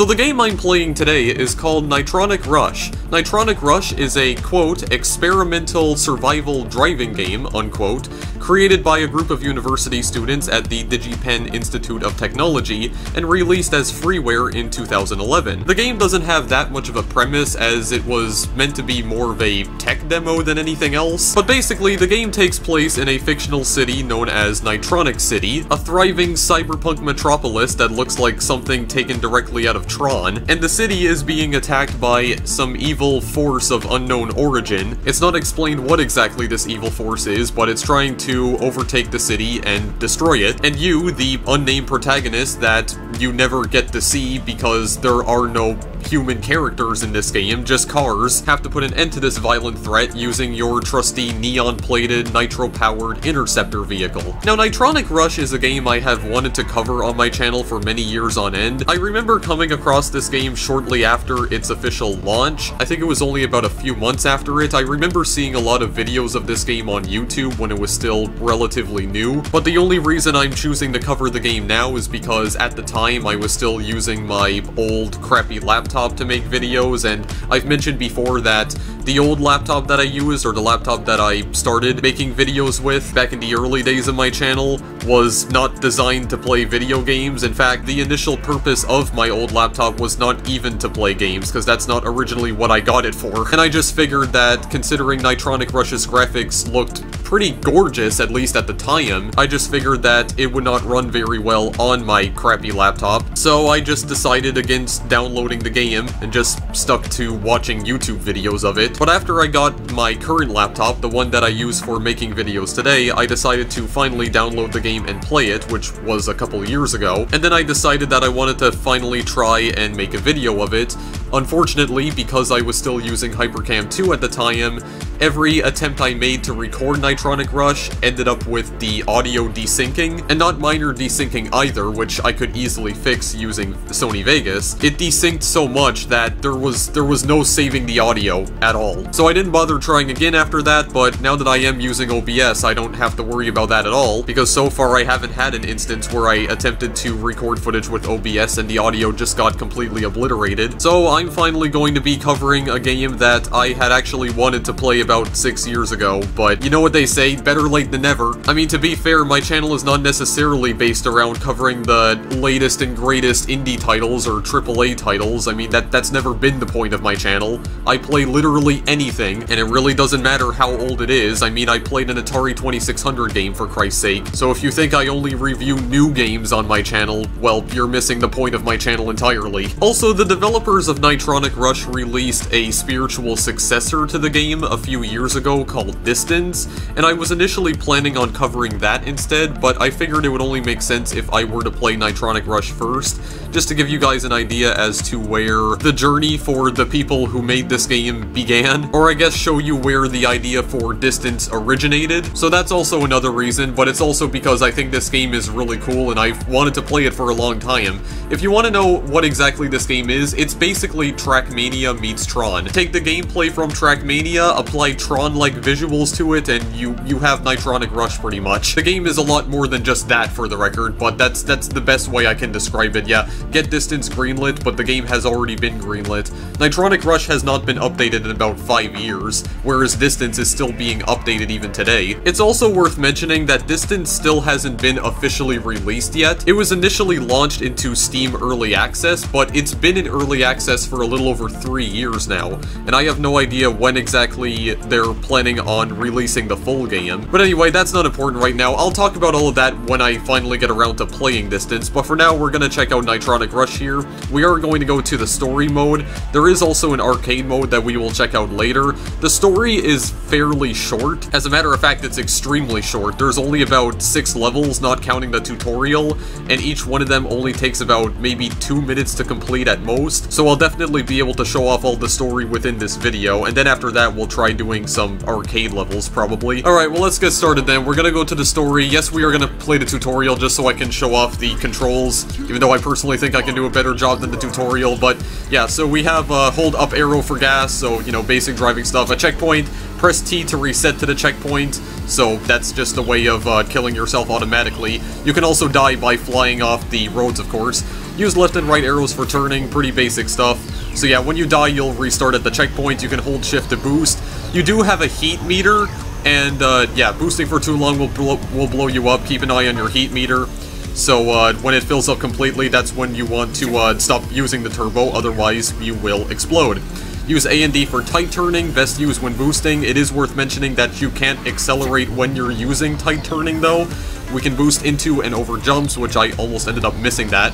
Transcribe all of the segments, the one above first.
So the game I'm playing today is called Nitronic Rush. Nitronic Rush is a, quote, experimental survival driving game, unquote, created by a group of university students at the DigiPen Institute of Technology and released as freeware in 2011. The game doesn't have that much of a premise as it was meant to be more of a tech demo than anything else, but basically the game takes place in a fictional city known as Nitronic City, a thriving cyberpunk metropolis that looks like something taken directly out of Tron, and the city is being attacked by some evil force of unknown origin. It's not explained what exactly this evil force is, but it's trying to overtake the city and destroy it, and you, the unnamed protagonist that you never get to see because there are no human characters in this game, just cars, have to put an end to this violent threat using your trusty neon-plated, nitro-powered interceptor vehicle. Now, Nitronic Rush is a game I have wanted to cover on my channel for many years on end. I remember coming across this game shortly after its official launch. I think it was only about a few months after it. I remember seeing a lot of videos of this game on YouTube when it was still relatively new, but the only reason I'm choosing to cover the game now is because at the time I was still using my old crappy laptop to make videos, and I've mentioned before that the old laptop that I used, or the laptop that I started making videos with back in the early days of my channel, was not designed to play video games. In fact, the initial purpose of my old laptop was not even to play games, because that's not originally what I got it for. And I just figured that, considering Nitronic Rush's graphics looked pretty gorgeous, at least at the time, I just figured that it would not run very well on my crappy laptop. So I just decided against downloading the game and just stuck to watching YouTube videos of it. But after I got my current laptop, the one that I use for making videos today, I decided to finally download the game and play it, which was a couple years ago. And then I decided that I wanted to finally try and make a video of it. Unfortunately, because I was still using Hypercam 2 at the time, every attempt I made to record Nitronic Rush ended up with the audio desyncing, and not minor desyncing either, which I could easily fix using Sony Vegas. It desynced so much that there was there was no saving the audio at all. So I didn't bother trying again after that, but now that I am using OBS, I don't have to worry about that at all, because so far I haven't had an instance where I attempted to record footage with OBS and the audio just got completely obliterated. So I'm finally going to be covering a game that I had actually wanted to play about six years ago, but you know what they say, better late than never. I mean, to be fair, my channel is not necessarily based around covering the latest and greatest indie titles or AAA titles. I mean, that that's never been the point of my channel. I play literally anything, and it really doesn't matter how old it is. I mean, I played an Atari 2600 game, for Christ's sake. So if you think I only review new games on my channel, well, you're missing the point of my channel entirely. Also, the developers of Nitronic Rush released a spiritual successor to the game a few years ago called Distance, and I was initially planning on covering that instead, but I figured it would only make sense if I were to play Nitronic Rush first, just to give you guys an idea as to where the journey for the people who made this game began, or I guess show you where the idea for Distance originated. So that's also another reason, but it's also because I think this game is really cool and I've wanted to play it for a long time. If you want to know what exactly this game is, it's basically Trackmania meets Tron. Take the gameplay from Trackmania, apply Tron-like visuals to it, and you, you have Nitronic Rush pretty much. The game is a lot more than just that for the record, but that's that's the best way I can describe it, yeah. Get Distance greenlit, but the game has already been greenlit. Nitronic Rush has not been updated in about five years, whereas Distance is still being updated even today. It's also worth mentioning that Distance still hasn't been officially released yet. It was initially launched into Steam Early Access, but it's been in Early Access for a little over three years now, and I have no idea when exactly they're planning on releasing the full game. But anyway, that's not important right now. I'll talk about all of that when I finally get around to playing Distance, but for now, we're gonna check out Nitronic Rush here. We are going to go to the story mode. There is also an arcade mode that we will check out later. The story is fairly short. As a matter of fact, it's extremely short. There's only about six levels, not counting the tutorial, and each one of them only takes about maybe two minutes to complete at most, so I'll definitely be able to show off all the story within this video, and then after that we'll try doing some arcade levels, probably. Alright, well let's get started then. We're gonna go to the story. Yes, we are gonna play the tutorial just so I can show off the controls, even though I personally think I can do a better job than the tutorial, but yeah, so we have uh, hold up arrow for gas, so, you know, basic driving stuff. A checkpoint, press T to reset to the checkpoint, so that's just a way of uh, killing yourself automatically. You can also die by flying off the roads, of course. Use left and right arrows for turning, pretty basic stuff. So yeah, when you die, you'll restart at the checkpoint, you can hold shift to boost. You do have a heat meter, and uh, yeah, boosting for too long will blow, will blow you up, keep an eye on your heat meter. So uh, when it fills up completely, that's when you want to uh, stop using the turbo, otherwise you will explode. Use A and D for tight turning, best use when boosting. It is worth mentioning that you can't accelerate when you're using tight turning though. We can boost into and over jumps, which I almost ended up missing that.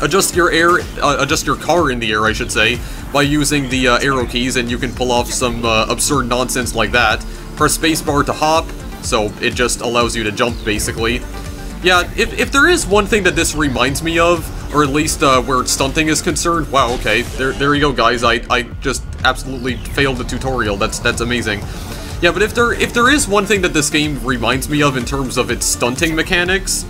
Adjust your air, uh, adjust your car in the air, I should say, by using the uh, arrow keys, and you can pull off some uh, absurd nonsense like that. Press spacebar to hop, so it just allows you to jump, basically. Yeah, if, if there is one thing that this reminds me of, or at least uh, where stunting is concerned, wow, okay, there, there you go, guys. I, I just absolutely failed the tutorial. That's that's amazing. Yeah, but if there if there is one thing that this game reminds me of in terms of its stunting mechanics,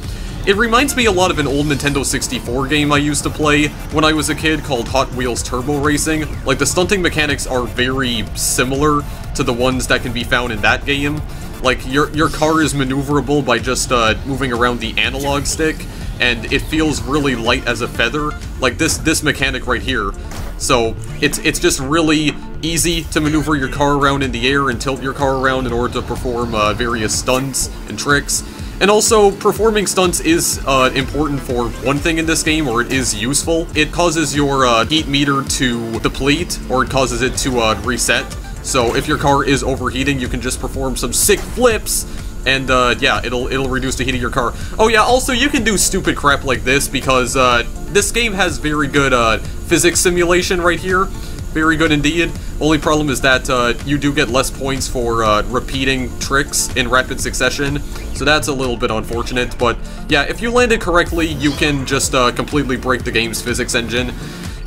it reminds me a lot of an old Nintendo 64 game I used to play when I was a kid called Hot Wheels Turbo Racing. Like, the stunting mechanics are very similar to the ones that can be found in that game. Like, your, your car is maneuverable by just uh, moving around the analog stick, and it feels really light as a feather, like this this mechanic right here. So, it's, it's just really easy to maneuver your car around in the air and tilt your car around in order to perform uh, various stunts and tricks. And also, performing stunts is uh, important for one thing in this game, or it is useful. It causes your uh, heat meter to deplete, or it causes it to uh, reset. So if your car is overheating, you can just perform some sick flips, and uh, yeah, it'll it'll reduce the heat of your car. Oh yeah, also you can do stupid crap like this because uh, this game has very good uh, physics simulation right here. Very good indeed. Only problem is that uh, you do get less points for uh, repeating tricks in rapid succession, so that's a little bit unfortunate. But yeah, if you land it correctly, you can just uh, completely break the game's physics engine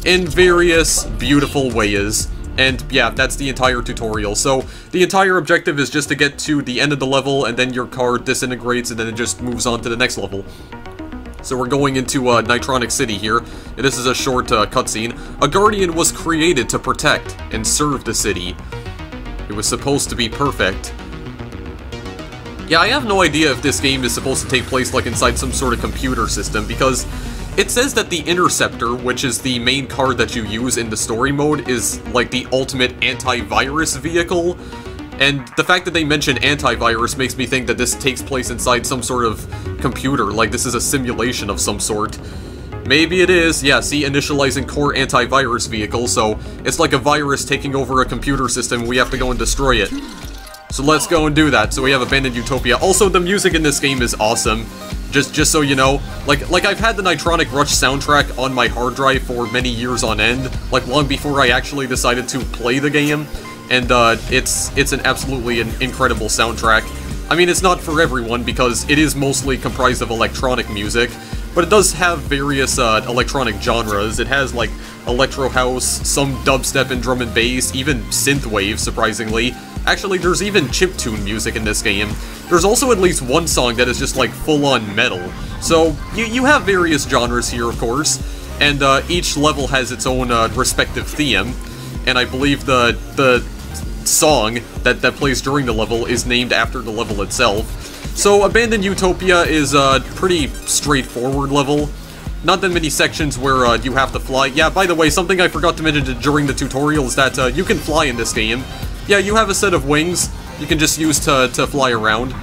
in various beautiful ways. And yeah, that's the entire tutorial. So the entire objective is just to get to the end of the level, and then your car disintegrates, and then it just moves on to the next level. So we're going into uh, Nitronic City here. and This is a short uh, cutscene. A Guardian was created to protect and serve the city. It was supposed to be perfect. Yeah, I have no idea if this game is supposed to take place like inside some sort of computer system, because it says that the Interceptor, which is the main card that you use in the story mode, is like the ultimate antivirus vehicle. And the fact that they mention antivirus makes me think that this takes place inside some sort of computer, like this is a simulation of some sort. Maybe it is, yeah, see, initializing core antivirus vehicle, so it's like a virus taking over a computer system, we have to go and destroy it. So let's go and do that. So we have Abandoned Utopia. Also, the music in this game is awesome. Just just so you know, like like I've had the Nitronic Rush soundtrack on my hard drive for many years on end, like long before I actually decided to play the game, and uh, it's it's an absolutely an incredible soundtrack. I mean, it's not for everyone because it is mostly comprised of electronic music, but it does have various uh, electronic genres. It has like electro house, some dubstep and drum and bass, even synthwave, surprisingly. Actually, there's even chiptune music in this game. There's also at least one song that is just like full-on metal. So, you, you have various genres here, of course, and uh, each level has its own uh, respective theme, and I believe the the song that, that plays during the level is named after the level itself. So, Abandoned Utopia is a pretty straightforward level. Not that many sections where uh, you have to fly. Yeah, by the way, something I forgot to mention during the tutorial is that uh, you can fly in this game. Yeah, you have a set of wings you can just use to, to fly around.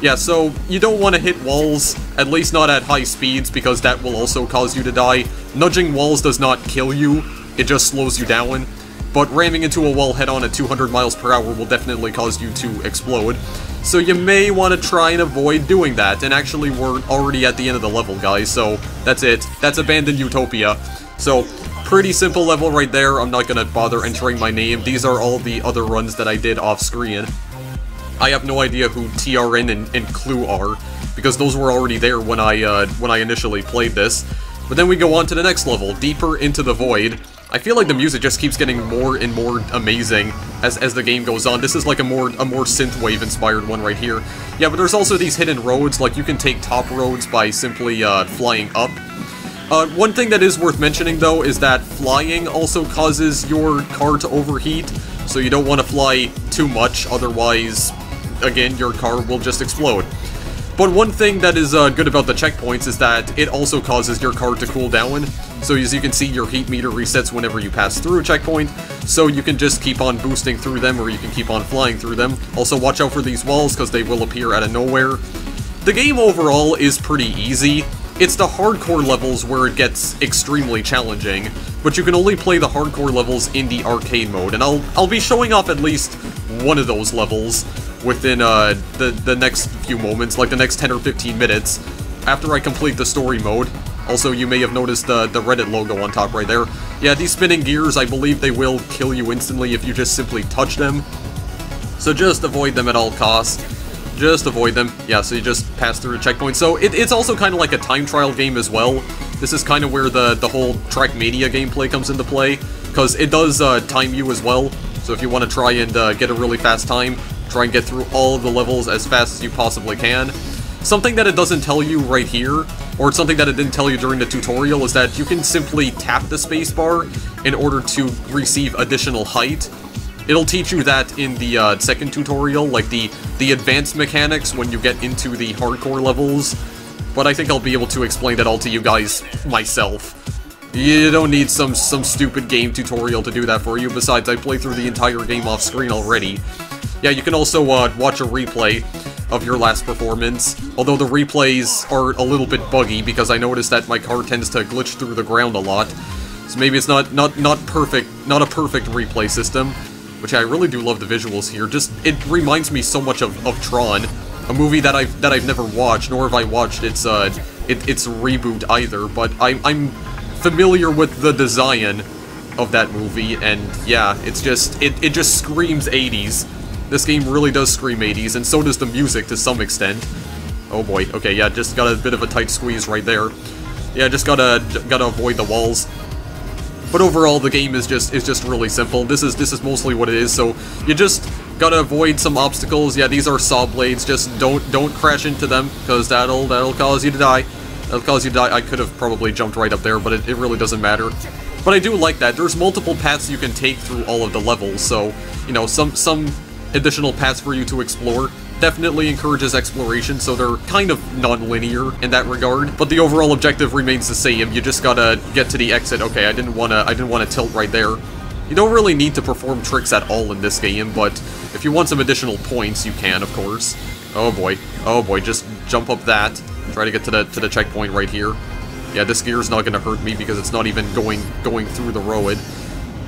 Yeah, so you don't want to hit walls, at least not at high speeds, because that will also cause you to die. Nudging walls does not kill you, it just slows you down. But ramming into a wall head-on at 200 miles per hour will definitely cause you to explode. So you may want to try and avoid doing that, and actually we're already at the end of the level, guys, so that's it. That's Abandoned Utopia. So, pretty simple level right there, I'm not gonna bother entering my name. These are all the other runs that I did off-screen. I have no idea who TRN and, and Clue are, because those were already there when I, uh, when I initially played this. But then we go on to the next level, Deeper into the Void. I feel like the music just keeps getting more and more amazing as, as the game goes on. This is like a more a more synthwave inspired one right here. Yeah, but there's also these hidden roads, like you can take top roads by simply uh, flying up. Uh, one thing that is worth mentioning though is that flying also causes your car to overheat, so you don't want to fly too much, otherwise, again, your car will just explode. But one thing that is uh, good about the checkpoints is that it also causes your card to cool down. So as you can see, your heat meter resets whenever you pass through a checkpoint, so you can just keep on boosting through them or you can keep on flying through them. Also watch out for these walls because they will appear out of nowhere. The game overall is pretty easy. It's the hardcore levels where it gets extremely challenging, but you can only play the hardcore levels in the arcade mode, and I'll I'll be showing off at least one of those levels within uh, the, the next few moments, like the next 10 or 15 minutes, after I complete the story mode. Also, you may have noticed the, the Reddit logo on top right there. Yeah, these spinning gears, I believe they will kill you instantly if you just simply touch them. So just avoid them at all costs. Just avoid them. Yeah, so you just pass through a checkpoint. So it, it's also kind of like a time trial game as well. This is kind of where the, the whole Trackmania gameplay comes into play, because it does uh, time you as well. So if you want to try and uh, get a really fast time, try and get through all of the levels as fast as you possibly can. Something that it doesn't tell you right here, or something that it didn't tell you during the tutorial, is that you can simply tap the spacebar in order to receive additional height, It'll teach you that in the uh, second tutorial, like the, the advanced mechanics when you get into the hardcore levels, but I think I'll be able to explain that all to you guys myself. You don't need some, some stupid game tutorial to do that for you, besides I play through the entire game off screen already. Yeah, you can also uh, watch a replay of your last performance, although the replays are a little bit buggy because I noticed that my car tends to glitch through the ground a lot. So maybe it's not, not, not perfect, not a perfect replay system, which I really do love the visuals here. Just, it reminds me so much of, of Tron, a movie that I've that I've never watched, nor have I watched its uh it, its reboot either. But I, I'm familiar with the design of that movie, and yeah, it's just it it just screams 80s. This game really does scream 80s, and so does the music to some extent. Oh boy, okay, yeah, just got a bit of a tight squeeze right there. Yeah, just gotta gotta avoid the walls. But overall, the game is just is just really simple. This is this is mostly what it is. So you just gotta avoid some obstacles. Yeah, these are saw blades. Just don't don't crash into them because that'll that'll cause you to die. That'll cause you to die. I could have probably jumped right up there, but it, it really doesn't matter. But I do like that. There's multiple paths you can take through all of the levels. So you know some some additional paths for you to explore definitely encourages exploration, so they're kind of non-linear in that regard. But the overall objective remains the same. You just gotta get to the exit. Okay, I didn't wanna I didn't wanna tilt right there. You don't really need to perform tricks at all in this game, but if you want some additional points, you can, of course. Oh boy. Oh boy, just jump up that. Try to get to the to the checkpoint right here. Yeah, this gear's not gonna hurt me because it's not even going going through the road.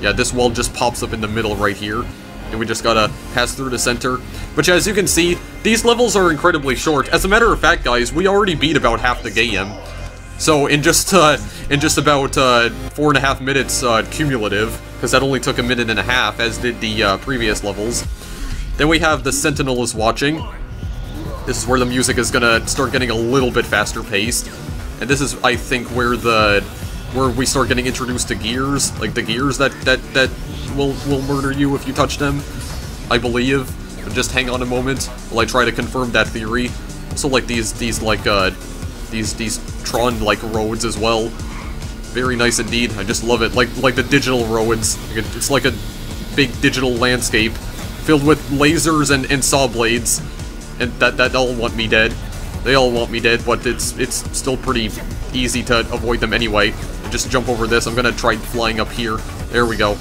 Yeah, this wall just pops up in the middle right here and we just gotta pass through the center. Which, as you can see, these levels are incredibly short. As a matter of fact, guys, we already beat about half the game. So in just uh, in just about uh, four and a half minutes uh, cumulative, because that only took a minute and a half, as did the uh, previous levels. Then we have the Sentinel is watching. This is where the music is gonna start getting a little bit faster paced, and this is, I think, where the where we start getting introduced to gears, like the gears that that that will will murder you if you touch them. I believe. Just hang on a moment while I try to confirm that theory. Also, like these these like uh these these Tron like roads as well. Very nice indeed. I just love it. Like like the digital roads. It's like a big digital landscape filled with lasers and, and saw blades. And that that all want me dead. They all want me dead, but it's it's still pretty easy to avoid them anyway. Just jump over this. I'm gonna try flying up here. There we go.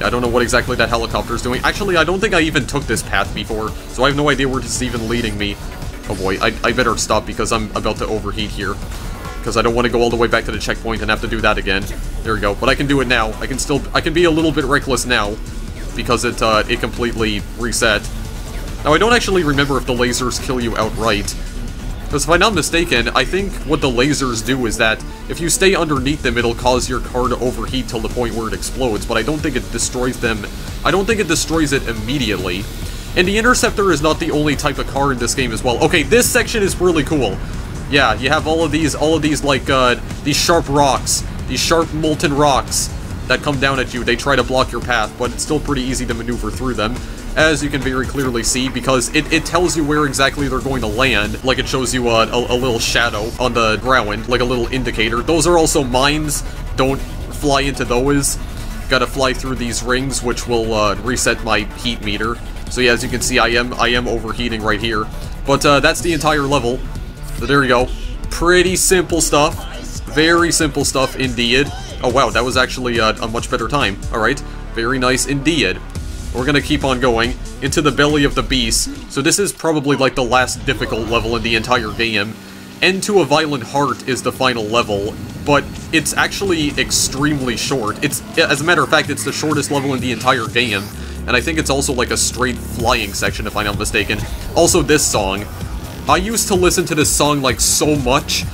I don't know what exactly that helicopter is doing. Actually, I don't think I even took this path before, so I have no idea where this is even leading me. Oh boy, I, I better stop because I'm about to overheat here. Because I don't want to go all the way back to the checkpoint and have to do that again. There we go. But I can do it now. I can still, I can be a little bit reckless now. Because it, uh, it completely reset. Now, I don't actually remember if the lasers kill you outright. Because if I'm not mistaken, I think what the lasers do is that if you stay underneath them, it'll cause your car to overheat till the point where it explodes, but I don't think it destroys them. I don't think it destroys it immediately. And the Interceptor is not the only type of car in this game as well. Okay, this section is really cool. Yeah, you have all of these, all of these, like, uh, these sharp rocks, these sharp molten rocks that come down at you. They try to block your path, but it's still pretty easy to maneuver through them as you can very clearly see, because it, it tells you where exactly they're going to land, like it shows you a, a, a little shadow on the ground, like a little indicator. Those are also mines, don't fly into those. Gotta fly through these rings, which will uh, reset my heat meter. So yeah, as you can see, I am I am overheating right here. But uh, that's the entire level. So there you go. Pretty simple stuff. Very simple stuff indeed. Oh wow, that was actually uh, a much better time. Alright, very nice indeed. We're gonna keep on going into the belly of the beast. So this is probably like the last difficult level in the entire game. End to a Violent Heart is the final level, but it's actually extremely short. It's, as a matter of fact, it's the shortest level in the entire game, and I think it's also like a straight flying section if I'm not mistaken. Also this song. I used to listen to this song like so much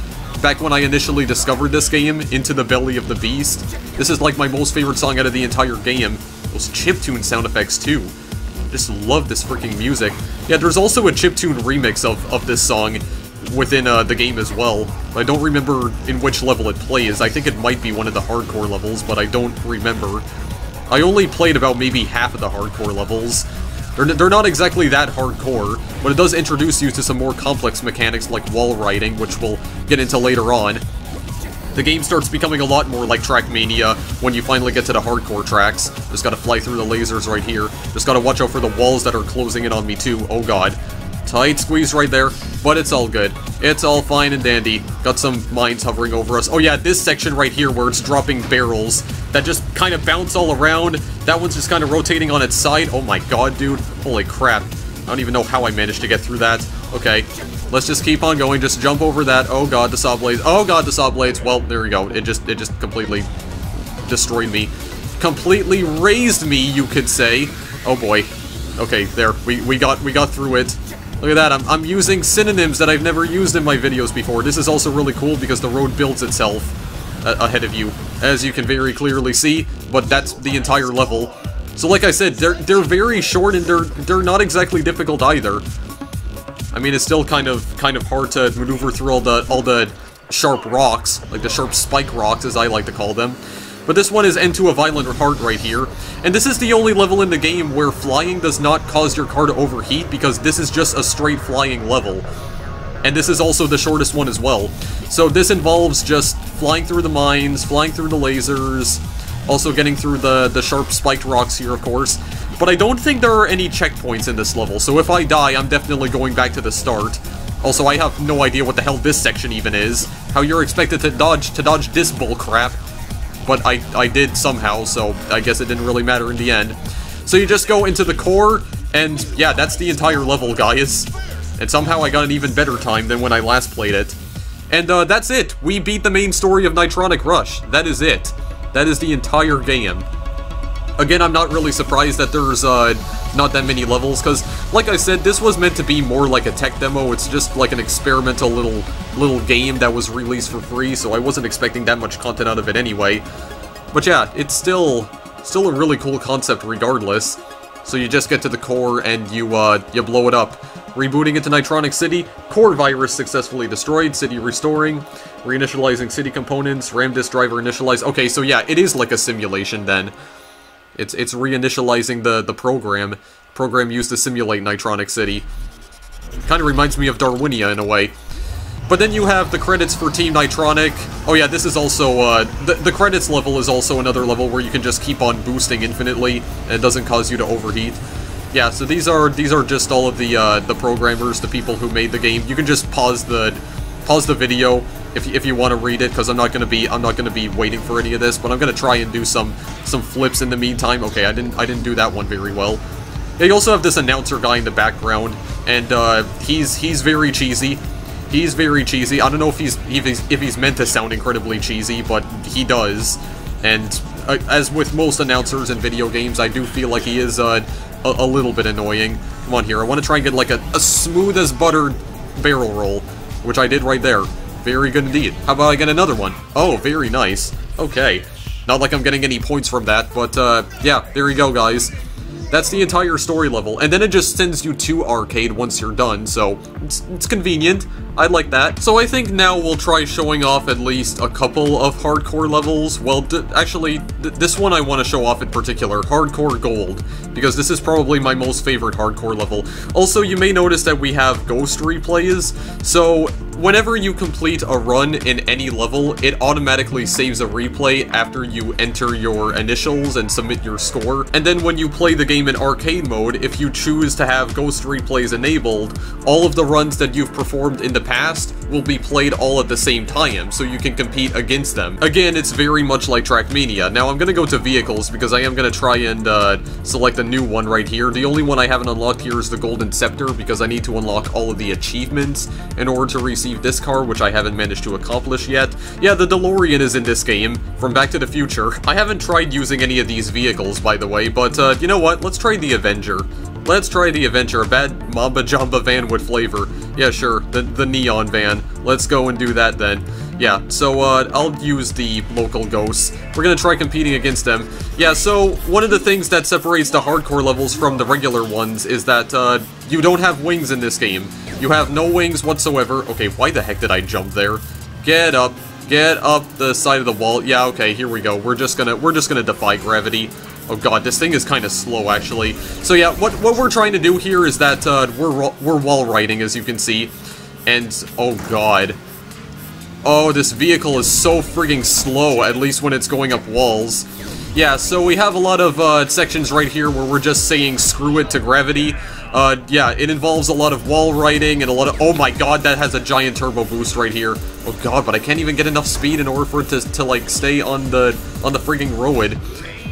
back when I initially discovered this game, Into the Belly of the Beast. This is like my most favorite song out of the entire game. Those chiptune sound effects too. Just love this freaking music. Yeah, there's also a chiptune remix of, of this song within uh, the game as well. I don't remember in which level it plays. I think it might be one of the hardcore levels, but I don't remember. I only played about maybe half of the hardcore levels. They're, they're not exactly that hardcore, but it does introduce you to some more complex mechanics like wall riding, which we'll get into later on. The game starts becoming a lot more like Trackmania when you finally get to the hardcore tracks. Just gotta fly through the lasers right here. Just gotta watch out for the walls that are closing in on me too. Oh god. Tight squeeze right there, but it's all good. It's all fine and dandy. Got some mines hovering over us. Oh yeah, this section right here where it's dropping barrels that just kind of bounce all around. That one's just kind of rotating on its side. Oh my god, dude. Holy crap. I don't even know how I managed to get through that. Okay, let's just keep on going. Just jump over that. Oh god, the saw blades. Oh god, the saw blades. Well, there we go. It just, it just completely destroyed me. Completely raised me, you could say. Oh boy. Okay, there. We, we got, we got through it. Look at that, I'm, I'm using synonyms that I've never used in my videos before. This is also really cool because the road builds itself uh, ahead of you, as you can very clearly see, but that's the entire level. So like I said, they're, they're very short and they're, they're not exactly difficult either. I mean, it's still kind of kind of hard to maneuver through all the all the sharp rocks, like the sharp spike rocks, as I like to call them. But this one is End to a Violent Heart right here. And this is the only level in the game where flying does not cause your car to overheat because this is just a straight flying level. And this is also the shortest one as well. So this involves just flying through the mines, flying through the lasers, also getting through the, the sharp spiked rocks here, of course. But I don't think there are any checkpoints in this level, so if I die, I'm definitely going back to the start. Also, I have no idea what the hell this section even is. How you're expected to dodge to dodge this bull crap but I, I did somehow, so I guess it didn't really matter in the end. So you just go into the core, and yeah, that's the entire level, guys. And somehow I got an even better time than when I last played it. And uh, that's it. We beat the main story of Nitronic Rush. That is it. That is the entire game. Again, I'm not really surprised that there's uh, not that many levels, because, like I said, this was meant to be more like a tech demo. It's just like an experimental little little game that was released for free, so I wasn't expecting that much content out of it anyway. But yeah, it's still still a really cool concept regardless. So you just get to the core and you uh, you blow it up. Rebooting into Nitronic City, core virus successfully destroyed, city restoring, reinitializing city components, RAM disk driver initialize. Okay, so yeah, it is like a simulation then. It's it's reinitializing the, the program, program used to simulate Nitronic City. Kind of reminds me of Darwinia in a way. But then you have the credits for Team Nitronic. Oh yeah, this is also, uh, the, the credits level is also another level where you can just keep on boosting infinitely, and it doesn't cause you to overheat. Yeah, so these are these are just all of the uh, the programmers, the people who made the game. You can just pause the pause the video if, if you want to read it, because I'm not gonna be I'm not gonna be waiting for any of this, but I'm gonna try and do some some flips in the meantime. Okay, I didn't I didn't do that one very well. You also have this announcer guy in the background, and uh, he's he's very cheesy. He's very cheesy. I don't know if he's if he's, if he's meant to sound incredibly cheesy, but he does. And uh, as with most announcers in video games, I do feel like he is uh, a, a little bit annoying. Come on here, I want to try and get like a, a smooth as butter barrel roll, which I did right there. Very good indeed. How about I get another one? Oh, very nice. Okay. Not like I'm getting any points from that, but uh, yeah, there you go, guys. That's the entire story level, and then it just sends you to arcade once you're done, so it's, it's convenient. I like that. So I think now we'll try showing off at least a couple of hardcore levels. Well, actually, th this one I want to show off in particular, Hardcore Gold, because this is probably my most favorite hardcore level. Also, you may notice that we have ghost replays, so whenever you complete a run in any level, it automatically saves a replay after you enter your initials and submit your score. And then when you play the game in arcade mode, if you choose to have ghost replays enabled, all of the runs that you've performed in the past will be played all at the same time, so you can compete against them. Again, it's very much like Trackmania. Now, I'm gonna go to vehicles because I am gonna try and uh, select a new one right here. The only one I haven't unlocked here is the Golden Scepter because I need to unlock all of the achievements in order to receive this car, which I haven't managed to accomplish yet. Yeah, the DeLorean is in this game, from Back to the Future. I haven't tried using any of these vehicles, by the way, but uh, you know what? Let's try the Avenger. Let's try the adventure. bad Mamba Jamba van with flavor. Yeah, sure, the, the neon van. Let's go and do that then. Yeah, so uh, I'll use the local ghosts. We're gonna try competing against them. Yeah, so one of the things that separates the hardcore levels from the regular ones is that uh, you don't have wings in this game. You have no wings whatsoever. Okay, why the heck did I jump there? Get up. Get up the side of the wall. Yeah, okay, here we go. We're just gonna we're just gonna defy gravity. Oh god, this thing is kind of slow, actually. So yeah, what what we're trying to do here is that uh, we're we're wall riding, as you can see, and oh god, oh this vehicle is so frigging slow. At least when it's going up walls. Yeah, so we have a lot of uh, sections right here where we're just saying screw it to gravity. Uh, yeah, it involves a lot of wall riding and a lot of- Oh my god, that has a giant turbo boost right here. Oh god, but I can't even get enough speed in order for it to, to like, stay on the, on the frigging road.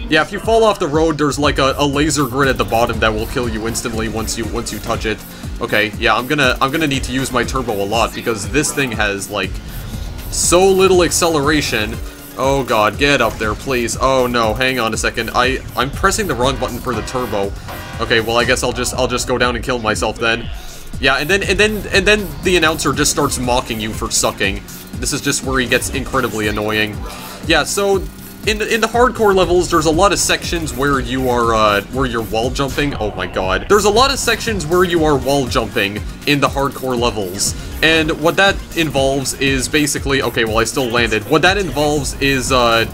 Yeah, if you fall off the road, there's like a, a laser grid at the bottom that will kill you instantly once you, once you touch it. Okay, yeah, I'm gonna, I'm gonna need to use my turbo a lot because this thing has, like, so little acceleration. Oh god, get up there, please. Oh no, hang on a second. I I'm pressing the wrong button for the turbo. Okay, well I guess I'll just I'll just go down and kill myself then. Yeah, and then and then and then the announcer just starts mocking you for sucking. This is just where he gets incredibly annoying. Yeah, so in the, in the hardcore levels, there's a lot of sections where you are, uh, where you're wall jumping. Oh my god. There's a lot of sections where you are wall jumping in the hardcore levels. And what that involves is basically, okay, well I still landed. What that involves is, uh,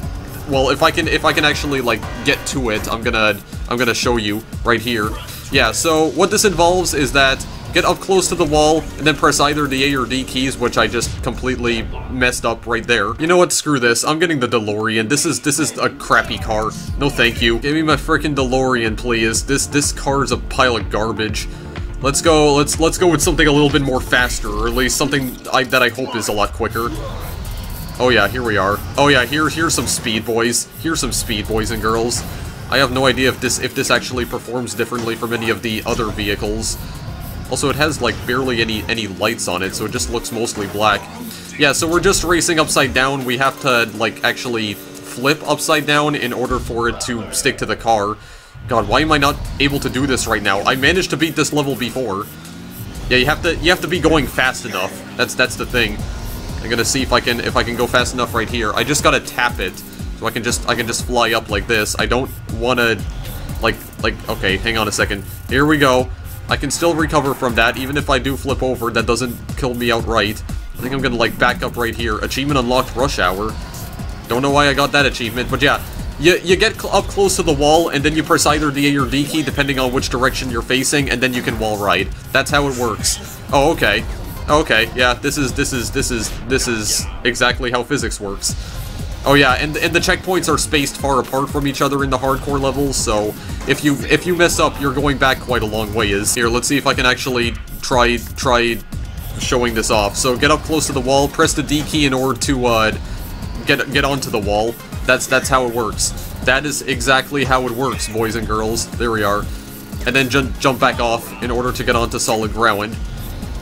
well, if I can, if I can actually, like, get to it, I'm gonna, I'm gonna show you right here. Yeah, so what this involves is that get up close to the wall, and then press either the A or D keys, which I just completely messed up right there. You know what, screw this, I'm getting the DeLorean. This is this is a crappy car. No thank you. Give me my freaking DeLorean, please. This this car is a pile of garbage. Let's go, let's let's go with something a little bit more faster, or at least something I, that I hope is a lot quicker. Oh yeah, here we are. Oh yeah, here here's some speed, boys. Here's some speed, boys and girls. I have no idea if this if this actually performs differently from any of the other vehicles. Also, it has, like, barely any, any lights on it, so it just looks mostly black. Yeah, so we're just racing upside down. We have to, like, actually flip upside down in order for it to stick to the car. God, why am I not able to do this right now? I managed to beat this level before. Yeah, you have to you have to be going fast enough. That's that's the thing. I'm gonna see if I can if I can go fast enough right here. I just gotta tap it, so I can just I can just fly up like this. I don't wanna like like okay. Hang on a second. Here we go. I can still recover from that, even if I do flip over, that doesn't kill me outright. I think I'm gonna, like, back up right here. Achievement unlocked Rush Hour. Don't know why I got that achievement, but yeah. You, you get cl up close to the wall, and then you press either the A or D key, depending on which direction you're facing, and then you can wall ride. That's how it works. Oh, okay. Okay, yeah, this is, this is, this is, this is exactly how physics works. Oh yeah, and and the checkpoints are spaced far apart from each other in the hardcore levels, so if you if you mess up, you're going back quite a long ways. Here, let's see if I can actually try try showing this off. So get up close to the wall, press the D key in order to uh, get get onto the wall. That's that's how it works. That is exactly how it works, boys and girls. There we are. And then jump jump back off in order to get onto solid ground.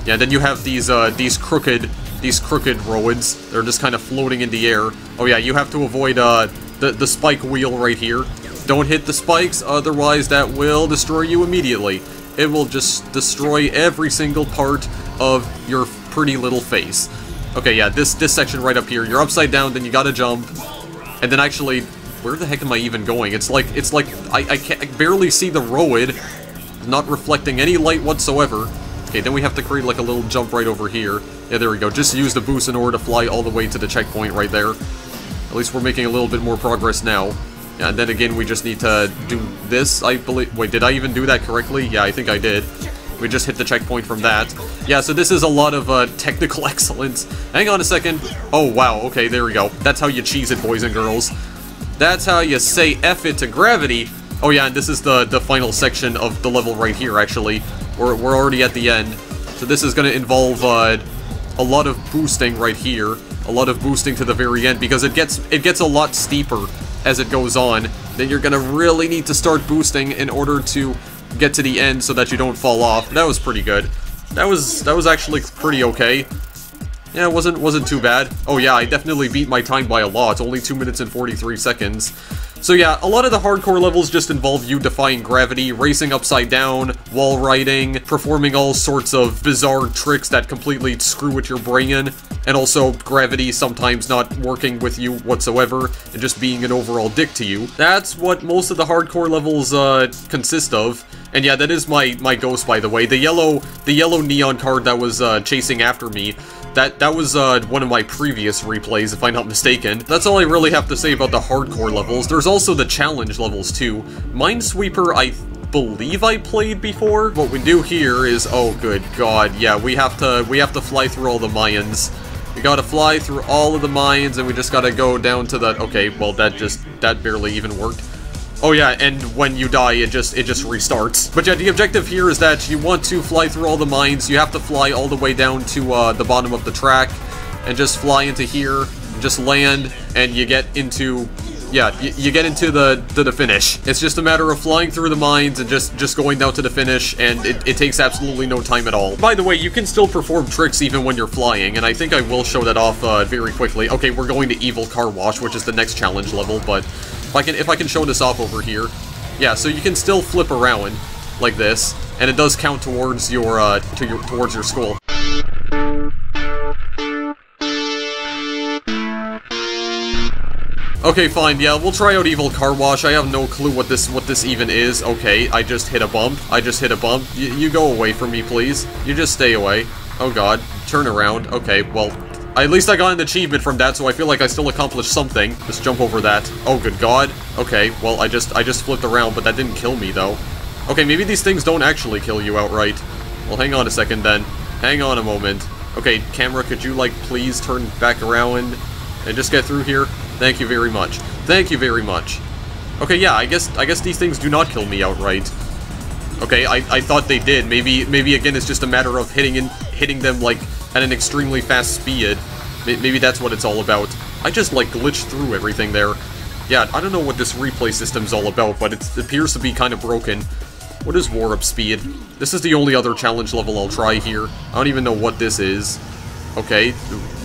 Yeah, then you have these uh, these crooked these crooked roads. They're just kind of floating in the air. Oh yeah, you have to avoid uh, the, the spike wheel right here. Don't hit the spikes, otherwise that will destroy you immediately. It will just destroy every single part of your pretty little face. Okay, yeah, this, this section right up here, you're upside down, then you gotta jump. And then actually, where the heck am I even going? It's like, it's like, I, I, can't, I barely see the road, not reflecting any light whatsoever. Okay, then we have to create like a little jump right over here. Yeah, there we go. Just use the boost in order to fly all the way to the checkpoint right there. At least we're making a little bit more progress now. Yeah, and then again, we just need to do this, I believe. Wait, did I even do that correctly? Yeah, I think I did. We just hit the checkpoint from that. Yeah, so this is a lot of uh, technical excellence. Hang on a second. Oh, wow, okay, there we go. That's how you cheese it, boys and girls. That's how you say F it to gravity. Oh yeah, and this is the, the final section of the level right here, actually. We're, we're already at the end. So this is going to involve uh, a lot of boosting right here. A lot of boosting to the very end, because it gets it gets a lot steeper as it goes on. Then you're to really need to start boosting in order to get to the end so that you don't fall off. That was pretty good. That was that was actually pretty okay. Yeah, it wasn't wasn't too bad. Oh yeah, I definitely beat my time by a lot. It's only 2 minutes and 43 seconds. So yeah, a lot of the hardcore levels just involve you defying gravity, racing upside down, wall riding, performing all sorts of bizarre tricks that completely screw with your brain, and also gravity sometimes not working with you whatsoever, and just being an overall dick to you. That's what most of the hardcore levels uh, consist of. And yeah, that is my, my ghost, by the way. The yellow, the yellow neon card that was uh, chasing after me that that was uh, one of my previous replays, if I'm not mistaken. That's all I really have to say about the hardcore levels. There's also the challenge levels, too. Minesweeper, I believe I played before. What we do here is, oh good god, yeah, we have to we have to fly through all the Mayans. We gotta fly through all of the mines, and we just gotta go down to that. Okay, well that just that barely even worked. Oh yeah, and when you die, it just it just restarts. But yeah, the objective here is that you want to fly through all the mines. You have to fly all the way down to uh, the bottom of the track, and just fly into here, just land, and you get into yeah, you, you get into the the finish. It's just a matter of flying through the mines and just just going down to the finish, and it, it takes absolutely no time at all. By the way, you can still perform tricks even when you're flying, and I think I will show that off uh, very quickly. Okay, we're going to Evil Car Wash, which is the next challenge level, but if I can if I can show this off over here. Yeah, so you can still flip around like this, and it does count towards your uh to your towards your skull. Okay, fine, yeah, we'll try out Evil Car Wash. I have no clue what this what this even is. Okay, I just hit a bump. I just hit a bump. Y you go away from me, please. You just stay away. Oh god. Turn around. Okay, well, at least I got an achievement from that, so I feel like I still accomplished something. Just jump over that. Oh, good god. Okay, well, I just I just flipped around, but that didn't kill me, though. Okay, maybe these things don't actually kill you outright. Well, hang on a second, then. Hang on a moment. Okay, camera, could you, like, please turn back around and just get through here? Thank you very much. Thank you very much. Okay, yeah, I guess I guess these things do not kill me outright. Okay, I, I thought they did. Maybe maybe again it's just a matter of hitting in, hitting them like at an extremely fast speed. Maybe that's what it's all about. I just, like, glitched through everything there. Yeah, I don't know what this replay system's all about, but it appears to be kind of broken. What is warp speed? This is the only other challenge level I'll try here. I don't even know what this is. Okay,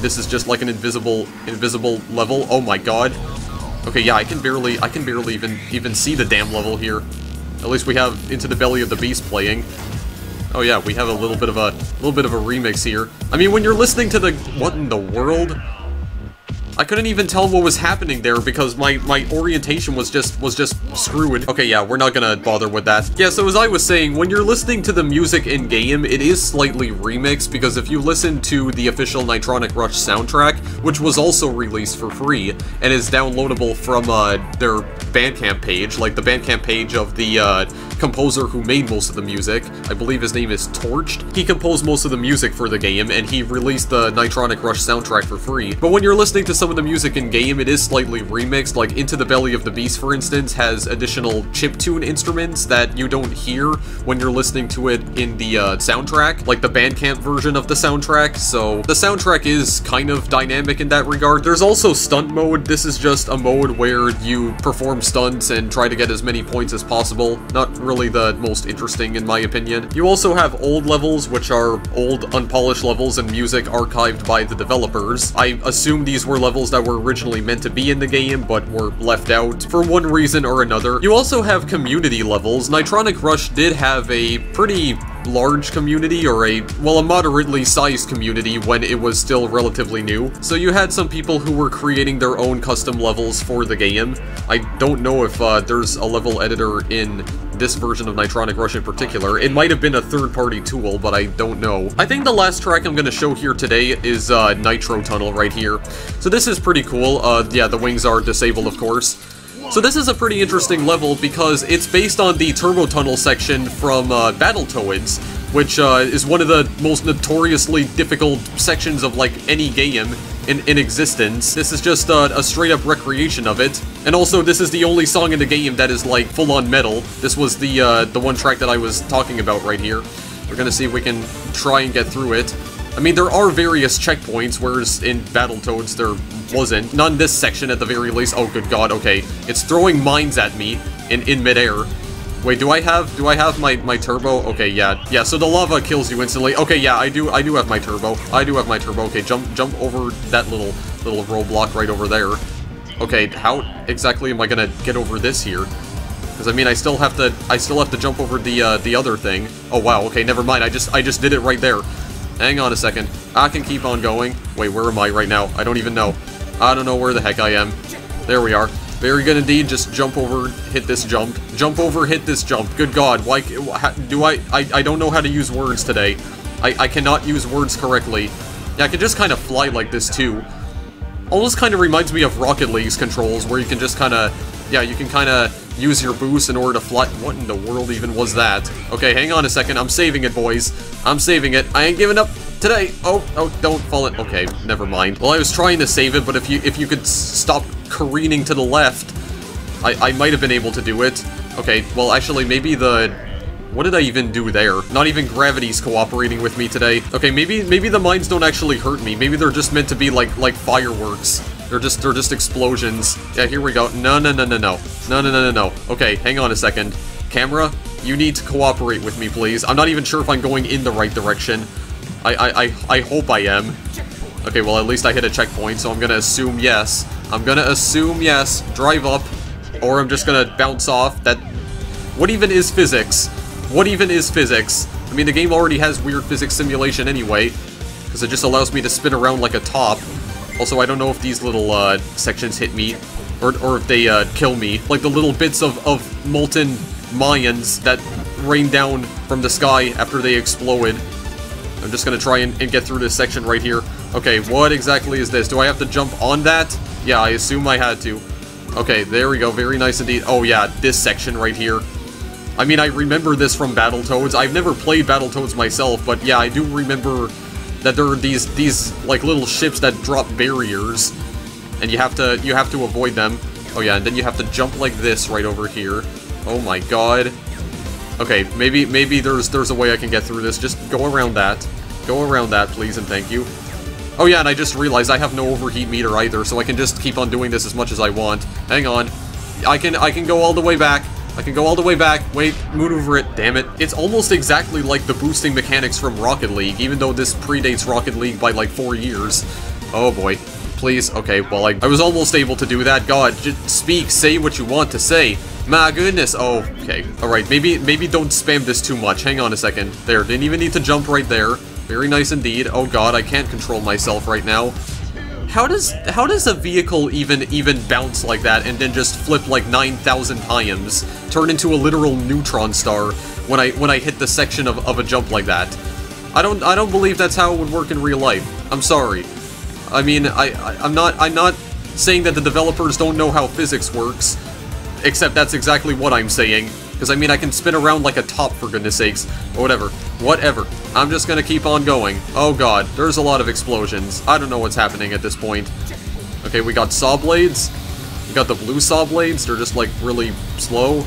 this is just like an invisible, invisible level. Oh my god. Okay, yeah, I can barely, I can barely even, even see the damn level here. At least we have Into the Belly of the Beast playing. Oh yeah, we have a little bit of a little bit of a remix here. I mean, when you're listening to the what in the world? I couldn't even tell what was happening there because my, my orientation was just was just screwed. Okay, yeah, we're not gonna bother with that. Yeah, so as I was saying, when you're listening to the music in-game, it is slightly remixed because if you listen to the official Nitronic Rush soundtrack, which was also released for free and is downloadable from uh, their Bandcamp page, like the Bandcamp page of the uh, composer who made most of the music, I believe his name is Torcht, he composed most of the music for the game and he released the Nitronic Rush soundtrack for free. But when you're listening to some some of the music in-game, it is slightly remixed, like Into the Belly of the Beast, for instance, has additional chiptune instruments that you don't hear when you're listening to it in the uh, soundtrack, like the Bandcamp version of the soundtrack, so the soundtrack is kind of dynamic in that regard. There's also stunt mode. This is just a mode where you perform stunts and try to get as many points as possible. Not really the most interesting, in my opinion. You also have old levels, which are old, unpolished levels and music archived by the developers. I assume these were levels levels that were originally meant to be in the game, but were left out for one reason or another. You also have community levels. Nitronic Rush did have a pretty large community or a, well, a moderately sized community when it was still relatively new. So you had some people who were creating their own custom levels for the game. I don't know if uh, there's a level editor in this version of Nitronic Rush in particular. It might have been a third-party tool, but I don't know. I think the last track I'm going to show here today is uh, Nitro Tunnel right here. So this is pretty cool. Uh, yeah, the wings are disabled, of course. So this is a pretty interesting level because it's based on the Turbo Tunnel section from uh, Battletoads, which uh, is one of the most notoriously difficult sections of like any game in, in existence. This is just uh, a straight up recreation of it. And also, this is the only song in the game that is like full on metal. This was the uh, the one track that I was talking about right here. We're gonna see if we can try and get through it. I mean, there are various checkpoints, whereas in Battletoads there wasn't. None this section at the very least. Oh, good god, okay. It's throwing mines at me in, in midair. Wait, do I have do I have my my turbo? Okay, yeah, yeah. So the lava kills you instantly. Okay, yeah, I do I do have my turbo. I do have my turbo. Okay, jump jump over that little little roadblock right over there. Okay, how exactly am I gonna get over this here? Because I mean, I still have to I still have to jump over the uh, the other thing. Oh wow. Okay, never mind. I just I just did it right there. Hang on a second. I can keep on going. Wait, where am I right now? I don't even know. I don't know where the heck I am. There we are. Very good indeed. Just jump over, hit this jump. Jump over, hit this jump. Good God, why do I, I, I don't know how to use words today. I, I cannot use words correctly. Yeah, I can just kind of fly like this too. Almost kind of reminds me of Rocket League's controls, where you can just kind of, yeah, you can kind of use your boost in order to fly. What in the world even was that? Okay, hang on a second. I'm saving it, boys. I'm saving it. I ain't giving up today. Oh, oh, don't fall it. Okay, never mind. Well, I was trying to save it, but if you if you could stop careening to the left, I, I might have been able to do it. Okay, well, actually, maybe the... What did I even do there? Not even gravity's cooperating with me today. Okay, maybe maybe the mines don't actually hurt me. Maybe they're just meant to be like like fireworks. They're just they're just explosions. Yeah, here we go. No, no, no, no, no. No, no, no, no, no. Okay, hang on a second. Camera, you need to cooperate with me, please. I'm not even sure if I'm going in the right direction. I, I, I, hope I am. Okay, well, at least I hit a checkpoint, so I'm gonna assume yes. I'm gonna assume yes, drive up, or I'm just gonna bounce off. That... What even is physics? What even is physics? I mean, the game already has weird physics simulation anyway, because it just allows me to spin around like a top. Also, I don't know if these little, uh, sections hit me, or, or if they, uh, kill me. Like the little bits of, of molten Mayans that rain down from the sky after they explode. I'm just gonna try and, and, get through this section right here. Okay, what exactly is this? Do I have to jump on that? Yeah, I assume I had to. Okay, there we go. Very nice indeed. Oh yeah, this section right here. I mean, I remember this from Battletoads. I've never played Battletoads myself, but yeah, I do remember that there are these these like little ships that drop barriers, and you have to you have to avoid them. Oh yeah, and then you have to jump like this right over here. Oh my god. Okay, maybe maybe there's there's a way I can get through this. Just go around that. Go around that, please and thank you. Oh yeah, and I just realized I have no overheat meter either, so I can just keep on doing this as much as I want. Hang on. I can I can go all the way back. I can go all the way back. Wait, maneuver it. Damn it. It's almost exactly like the boosting mechanics from Rocket League, even though this predates Rocket League by like four years. Oh boy. Please. Okay, well, I, I was almost able to do that. God, just speak. Say what you want to say. My goodness. Oh, okay. Alright, maybe maybe don't spam this too much. Hang on a second. There, didn't even need to jump right there. Very nice indeed. Oh god, I can't control myself right now. How does how does a vehicle even even bounce like that and then just flip like 9,000 times? Turn into a literal neutron star when I when I hit the section of, of a jump like that? I don't I don't believe that's how it would work in real life. I'm sorry. I mean, I, I I'm not I'm not saying that the developers don't know how physics works. Except that's exactly what I'm saying. Because, I mean, I can spin around like a top, for goodness sakes. Or whatever. Whatever. I'm just gonna keep on going. Oh god, there's a lot of explosions. I don't know what's happening at this point. Okay, we got saw blades. We got the blue saw blades. They're just, like, really slow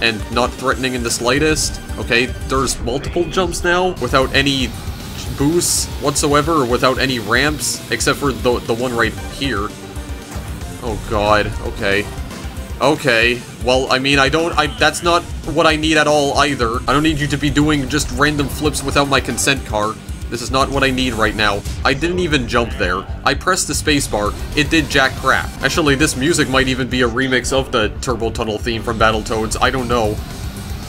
and not threatening in the slightest. Okay, there's multiple jumps now without any boosts whatsoever without any ramps, except for the, the one right here. Oh god, okay. Okay, well, I mean, I don't, I, that's not what I need at all either. I don't need you to be doing just random flips without my consent car. This is not what I need right now. I didn't even jump there. I pressed the spacebar. It did jack crap. Actually, this music might even be a remix of the Turbo Tunnel theme from Battletoads. I don't know.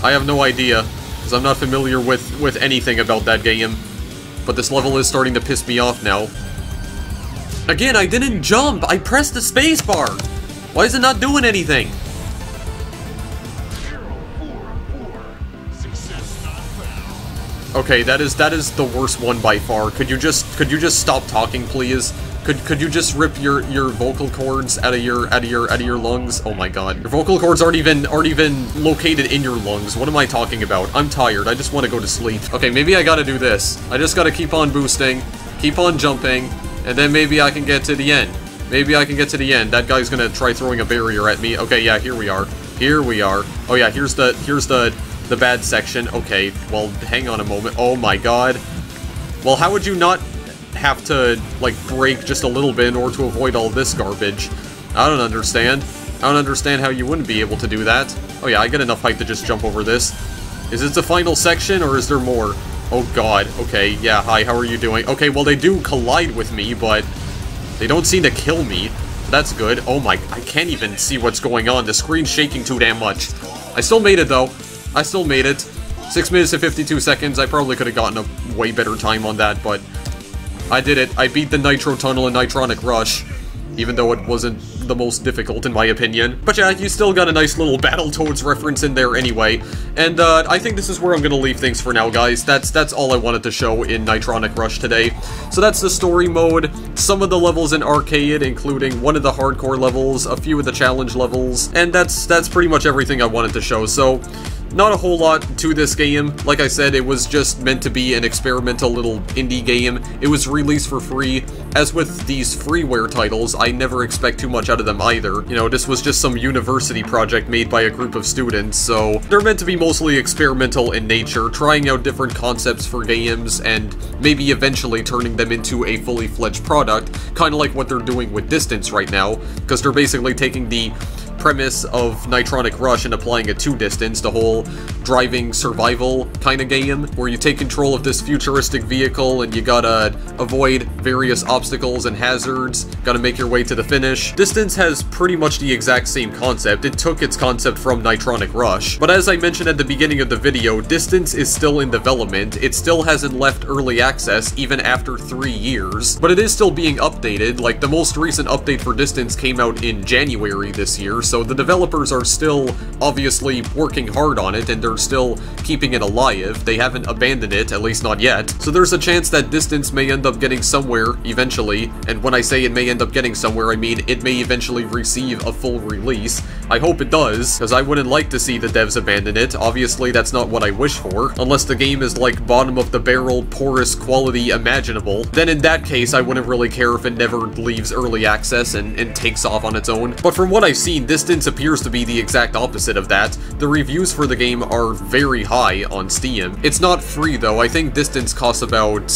I have no idea, because I'm not familiar with, with anything about that game. But this level is starting to piss me off now. Again, I didn't jump! I pressed the spacebar! Why is it not doing anything? Okay, that is that is the worst one by far. Could you just could you just stop talking, please? Could could you just rip your your vocal cords out of your out of your out of your lungs? Oh my god. Your vocal cords aren't even aren't even located in your lungs. What am I talking about? I'm tired. I just want to go to sleep. Okay, maybe I got to do this. I just got to keep on boosting, keep on jumping, and then maybe I can get to the end. Maybe I can get to the end. That guy's gonna try throwing a barrier at me. Okay, yeah, here we are. Here we are. Oh yeah, here's the here's the the bad section. Okay, well, hang on a moment. Oh my god. Well, how would you not have to, like, break just a little bit in order to avoid all this garbage. I don't understand. I don't understand how you wouldn't be able to do that. Oh yeah, I get enough height to just jump over this. Is this the final section, or is there more? Oh god, okay, yeah, hi, how are you doing? Okay, well they do collide with me, but they don't seem to kill me. That's good. Oh my, I can't even see what's going on. The screen's shaking too damn much. I still made it, though. I still made it. 6 minutes and 52 seconds. I probably could have gotten a way better time on that, but I did it. I beat the Nitro Tunnel and Nitronic Rush, even though it wasn't the most difficult in my opinion. But yeah, you still got a nice little Battletoads reference in there anyway. And uh, I think this is where I'm gonna leave things for now, guys. That's that's all I wanted to show in Nitronic Rush today. So that's the story mode, some of the levels in Arcade, including one of the hardcore levels, a few of the challenge levels, and that's that's pretty much everything I wanted to show. So not a whole lot to this game. Like I said, it was just meant to be an experimental little indie game. It was released for free. As with these freeware titles, I never expect too much out of them either. You know, this was just some university project made by a group of students, so they're meant to be mostly experimental in nature, trying out different concepts for games, and maybe eventually turning them into a fully fledged product, kind of like what they're doing with Distance right now, because they're basically taking the premise of Nitronic Rush and applying it to Distance, the whole driving survival kind of game, where you take control of this futuristic vehicle and you gotta avoid various obstacles and hazards, gotta make your way to the finish. Distance has pretty much the exact same concept, it took its concept from Nitronic Rush, but as I mentioned at the beginning of the video, Distance is still in development, it still hasn't left early access even after three years, but it is still being updated, like the most recent update for Distance came out in January this year, so so the developers are still obviously working hard on it and they're still keeping it alive. They haven't abandoned it, at least not yet. So there's a chance that Distance may end up getting somewhere eventually, and when I say it may end up getting somewhere, I mean it may eventually receive a full release. I hope it does, because I wouldn't like to see the devs abandon it. Obviously, that's not what I wish for, unless the game is like bottom of the barrel, poorest quality imaginable. Then in that case, I wouldn't really care if it never leaves early access and, and takes off on its own. But from what I've seen, this Distance appears to be the exact opposite of that. The reviews for the game are very high on Steam. It's not free though, I think Distance costs about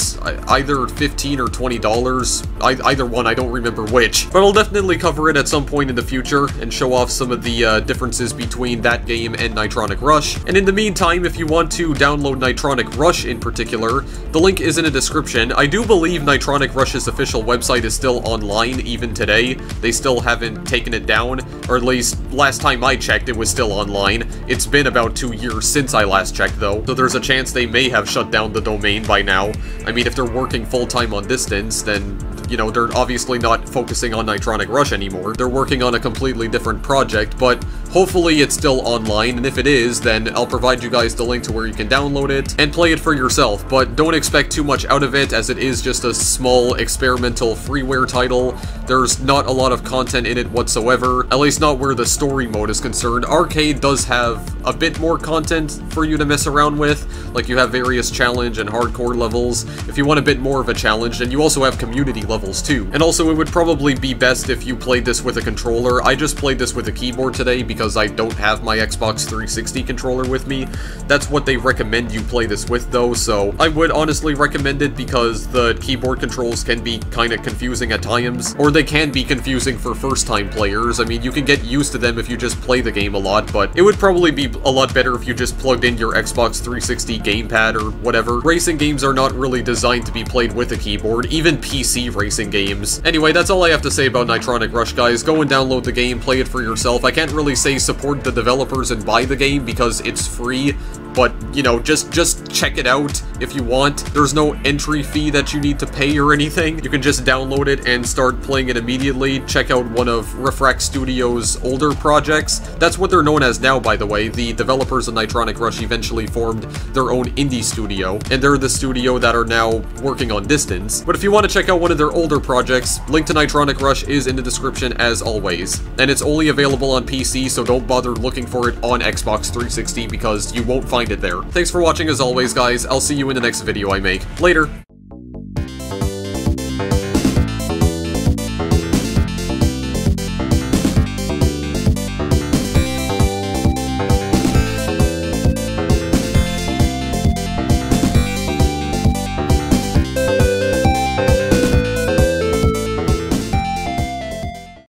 either 15 or $20, either one, I don't remember which. But I'll definitely cover it at some point in the future and show off some of the uh, differences between that game and Nitronic Rush. And in the meantime, if you want to download Nitronic Rush in particular, the link is in the description. I do believe Nitronic Rush's official website is still online even today. They still haven't taken it down, or at least least last time I checked, it was still online. It's been about two years since I last checked, though, so there's a chance they may have shut down the domain by now. I mean, if they're working full-time on Distance, then you know, they're obviously not focusing on Nitronic Rush anymore. They're working on a completely different project, but hopefully it's still online, and if it is, then I'll provide you guys the link to where you can download it and play it for yourself, but don't expect too much out of it, as it is just a small experimental freeware title. There's not a lot of content in it whatsoever, at least not where the story mode is concerned. Arcade does have a bit more content for you to mess around with, like you have various challenge and hardcore levels. If you want a bit more of a challenge, then you also have community levels levels too. And also, it would probably be best if you played this with a controller. I just played this with a keyboard today because I don't have my Xbox 360 controller with me. That's what they recommend you play this with though, so I would honestly recommend it because the keyboard controls can be kind of confusing at times, or they can be confusing for first-time players. I mean, you can get used to them if you just play the game a lot, but it would probably be a lot better if you just plugged in your Xbox 360 gamepad or whatever. Racing games are not really designed to be played with a keyboard, even PC racing racing games. Anyway, that's all I have to say about Nitronic Rush, guys. Go and download the game, play it for yourself. I can't really say say support the developers and buy the game because it's free, but, you know, just just check it out if you want. There's no entry fee that you need to pay or anything. You can just download it and start playing it immediately. Check out one of Refract Studios' older projects. That's what they're known as now, by the way. The developers of Nitronic Rush eventually formed their own indie studio, and they're the studio that are now working on Distance. But if you want to check out one of their older projects, link to Nitronic Rush is in the description as always. And it's only available on PC, so don't bother looking for it on Xbox 360 because you won't find it there. Thanks for watching as always, guys. I'll see you in the next video I make. Later!